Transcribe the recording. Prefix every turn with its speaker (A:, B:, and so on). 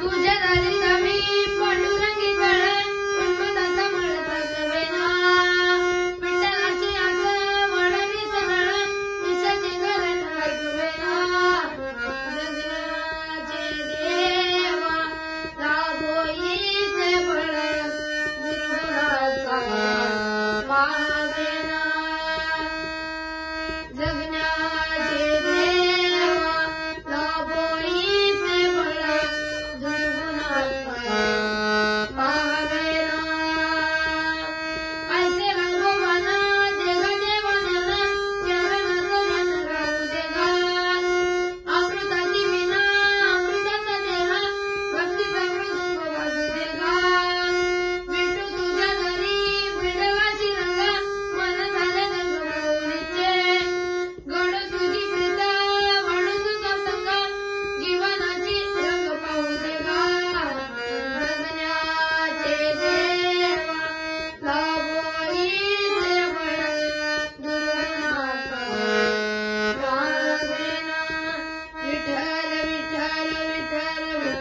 A: तुझ्या दारी समी पांडुरंगी कळ पंडुदाचा मळत गवेना विठ्ठलाची आग वडवी सगळ विसाची गरज ऐकवेना गगनाचे देवा दाबोईचे फळ गुरुदाचा मा विठ्ठल विठ्ठल विठ्ठल